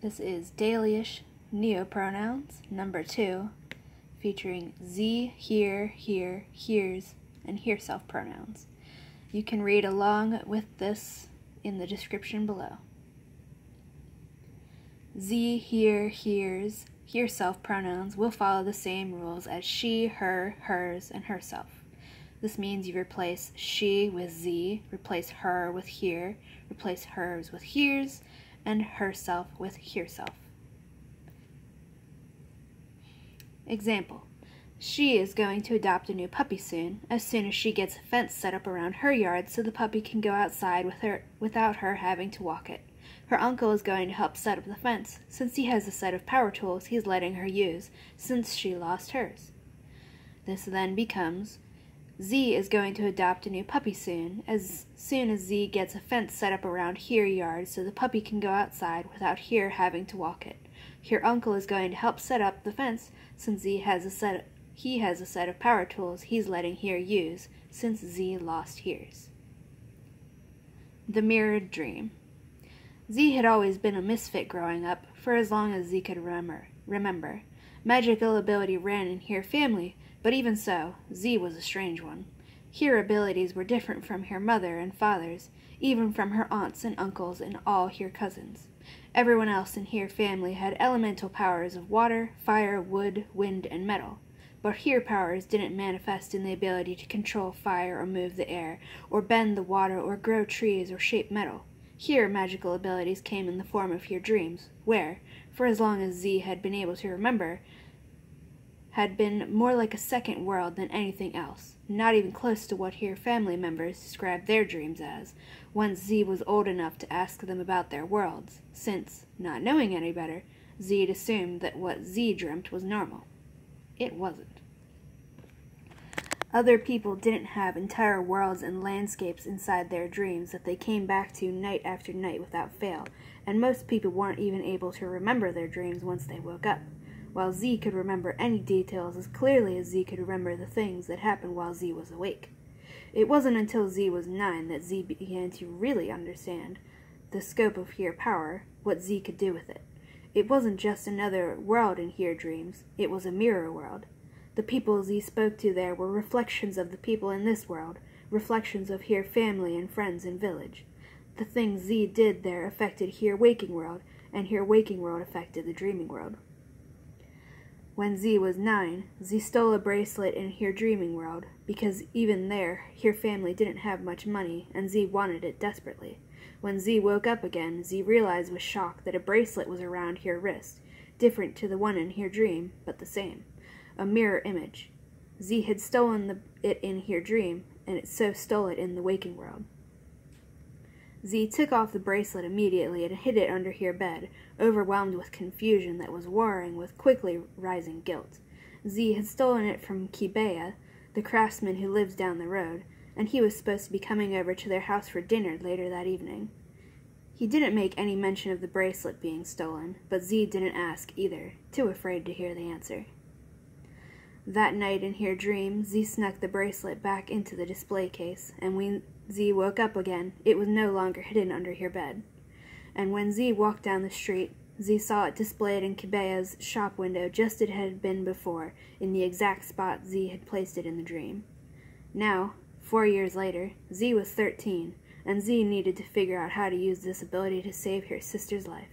This is Dailyish Neopronouns, number two, featuring ze, hir, hir, hirs, and hirself pronouns. You can read along with this in the description below. Ze, hir, hirs, here self pronouns will follow the same rules as she, her, hers, and herself. This means you replace she with ze, replace her with hir, replace hers with hirs, and herself with herself. Example. She is going to adopt a new puppy soon, as soon as she gets a fence set up around her yard so the puppy can go outside with her without her having to walk it. Her uncle is going to help set up the fence, since he has a set of power tools he's letting her use, since she lost hers. This then becomes Ze is going to adopt a new puppy soon, as soon as ze gets a fence set up around hir yard so the puppy can go outside without hir having to walk it. Hir uncle is going to help set up the fence since ze has a set he has a set of power tools he's letting hir use since ze lost hirs. The mirrored dream. Ze had always been a misfit growing up for as long as ze could remember. Remember, magical ability ran in hir family but even so, ze was a strange one. Her abilities were different from her mother and father's, even from her aunts and uncles and all her cousins. Everyone else in her family had elemental powers of water, fire, wood, wind, and metal. But her powers didn't manifest in the ability to control fire or move the air, or bend the water, or grow trees, or shape metal. Hir magical abilities came in the form of her dreams, where, for as long as ze had been able to remember, had been more like a second world than anything else, not even close to what her family members described their dreams as, once ze was old enough to ask them about their worlds, since, not knowing any better, ze had assumed that what ze dreamt was normal. It wasn't. Other people didn't have entire worlds and landscapes inside their dreams that they came back to night after night without fail, and most people weren't even able to remember their dreams once they woke up while ze could remember any details as clearly as ze could remember the things that happened while ze was awake. It wasn't until ze was nine that ze began to really understand the scope of hir power, what ze could do with it. It wasn't just another world in hir dreams, it was a mirror world. The people ze spoke to there were reflections of the people in this world, reflections of hir family and friends and village. The things ze did there affected hir waking world, and hir waking world affected the dreaming world. When ze was nine, ze stole a bracelet in her dreaming world, because even there, her family didn't have much money, and ze wanted it desperately. When ze woke up again, ze realized with shock that a bracelet was around her wrist, different to the one in her dream, but the same. A mirror image. Ze had stolen the, it in her dream, and it so stole it in the waking world. Ze took off the bracelet immediately and hid it under her bed, overwhelmed with confusion that was warring with quickly rising guilt. Ze had stolen it from Kibeya, the craftsman who lives down the road, and he was supposed to be coming over to their house for dinner later that evening. He didn't make any mention of the bracelet being stolen, but ze didn't ask either, too afraid to hear the answer. That night in her dream, ze snuck the bracelet back into the display case, and when ze woke up again, it was no longer hidden under her bed. And when ze walked down the street, ze saw it displayed in Kibeya's shop window just as it had been before, in the exact spot ze had placed it in the dream. Now, four years later, ze was thirteen, and ze needed to figure out how to use this ability to save her sister's life.